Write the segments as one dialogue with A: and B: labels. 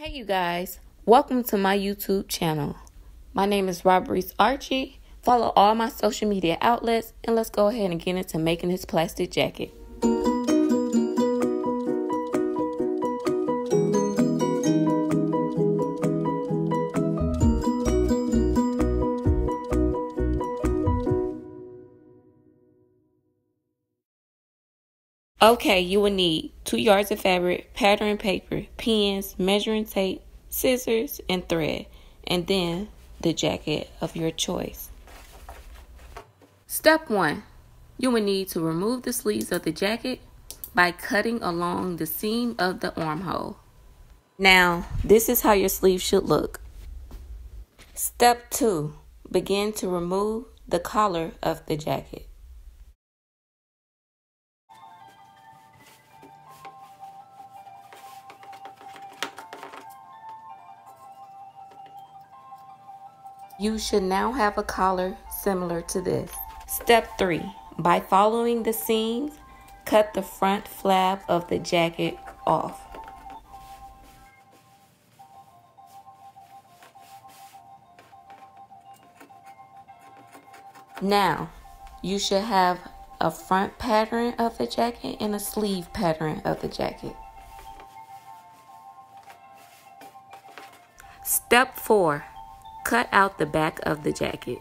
A: Hey you guys, welcome to my YouTube channel. My name is Robrice Archie. Follow all my social media outlets and let's go ahead and get into making this plastic jacket. Okay, you will need two yards of fabric, pattern paper, pins, measuring tape, scissors, and thread, and then the jacket of your choice. Step 1. You will need to remove the sleeves of the jacket by cutting along the seam of the armhole. Now, this is how your sleeve should look. Step 2. Begin to remove the collar of the jacket. You should now have a collar similar to this. Step 3. By following the seams, cut the front flap of the jacket off. Now, you should have a front pattern of the jacket and a sleeve pattern of the jacket. Step 4 cut out the back of the jacket.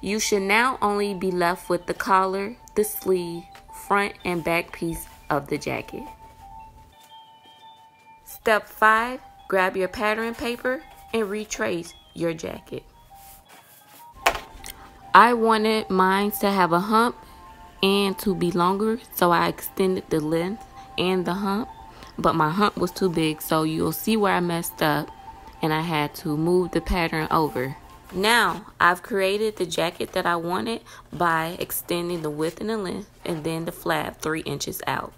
A: You should now only be left with the collar, the sleeve, front and back piece of the jacket. Step 5. Grab your pattern paper and retrace your jacket. I wanted mine to have a hump and to be longer so I extended the length and the hump, but my hump was too big, so you'll see where I messed up and I had to move the pattern over. Now, I've created the jacket that I wanted by extending the width and the length and then the flap 3 inches out.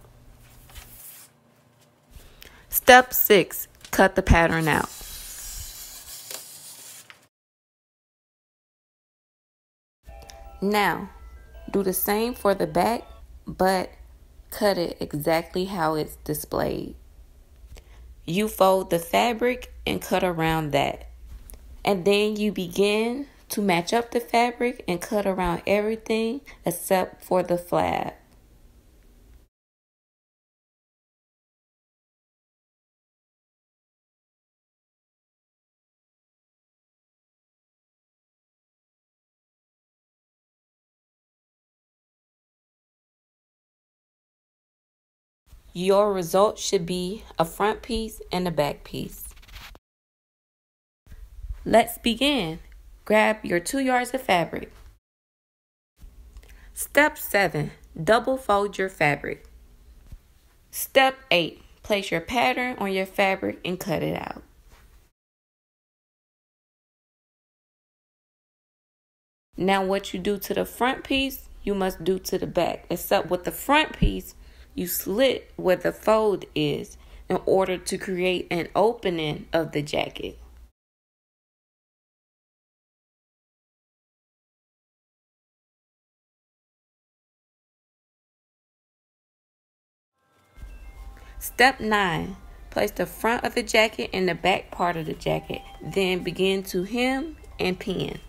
A: Step 6. Cut the pattern out. Now, do the same for the back, but cut it exactly how it's displayed. You fold the fabric and cut around that. And then you begin to match up the fabric and cut around everything except for the flap. Your result should be a front piece and a back piece. Let's begin. Grab your two yards of fabric. Step 7. Double fold your fabric. Step 8. Place your pattern on your fabric and cut it out. Now what you do to the front piece, you must do to the back. Except with the front piece, you slit where the fold is in order to create an opening of the jacket. Step 9. Place the front of the jacket in the back part of the jacket. Then begin to hem and pin.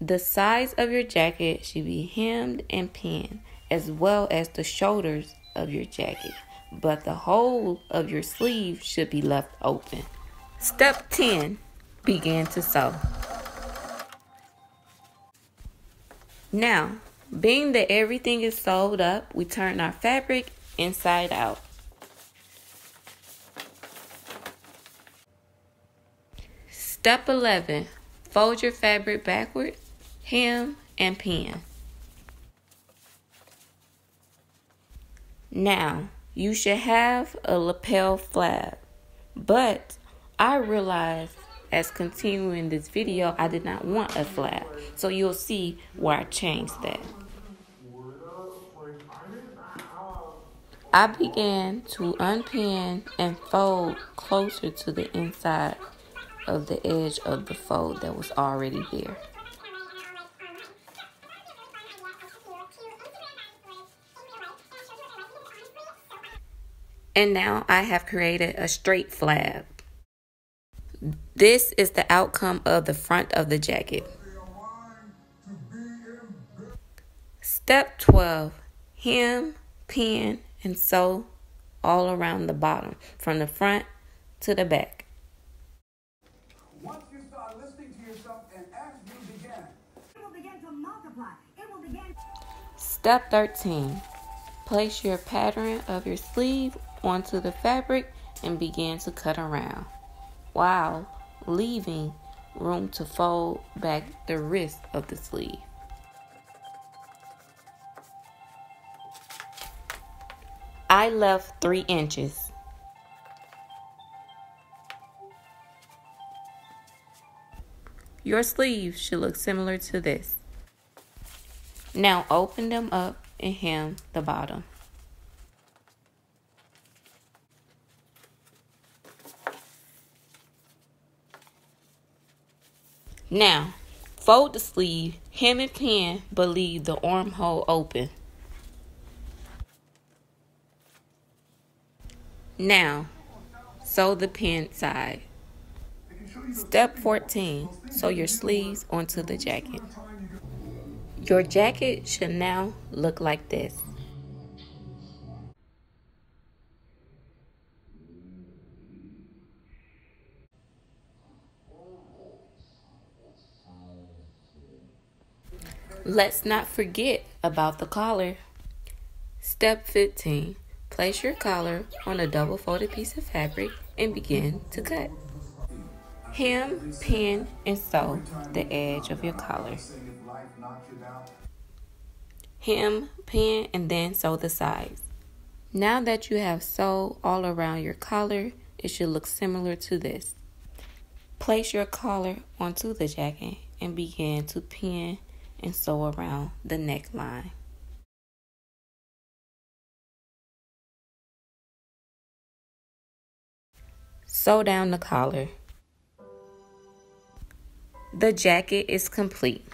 A: The sides of your jacket should be hemmed and pinned, as well as the shoulders of your jacket, but the whole of your sleeve should be left open. Step 10 Begin to sew. Now, being that everything is sewed up, we turn our fabric inside out. Step 11 Fold your fabric backwards hem, and pin. Now, you should have a lapel flap, but I realized as continuing this video, I did not want a flap. So you'll see where I changed that. I began to unpin and fold closer to the inside of the edge of the fold that was already there. And now I have created a straight flap. This is the outcome of the front of the jacket. Step 12. Hem, pin, and sew all around the bottom from the front to the back. Once you start listening to yourself and as you begin, it will begin to multiply. It will begin. Step 13. Place your pattern of your sleeve onto the fabric and begin to cut around while leaving room to fold back the wrist of the sleeve. I left three inches. Your sleeves should look similar to this. Now open them up and hem the bottom. Now, fold the sleeve, hem and pin, but leave the armhole open. Now, sew the pin side. Step 14, sew your sleeves onto the jacket. Your jacket should now look like this. Let's not forget about the collar. Step 15. Place your collar on a double folded piece of fabric and begin to cut. Hem, pin, and sew the edge of your collar. Hem, pin, and then sew the sides. Now that you have sewed all around your collar, it should look similar to this. Place your collar onto the jacket and begin to pin and sew around the neckline. Sew down the collar. The jacket is complete.